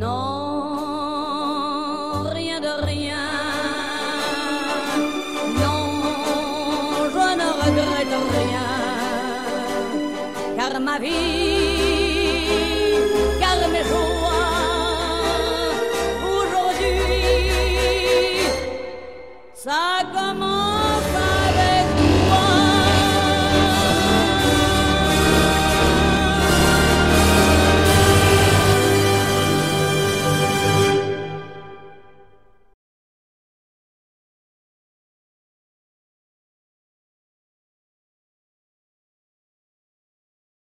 Non, rien de rien. Non, je ne regrette rien. Car ma vie,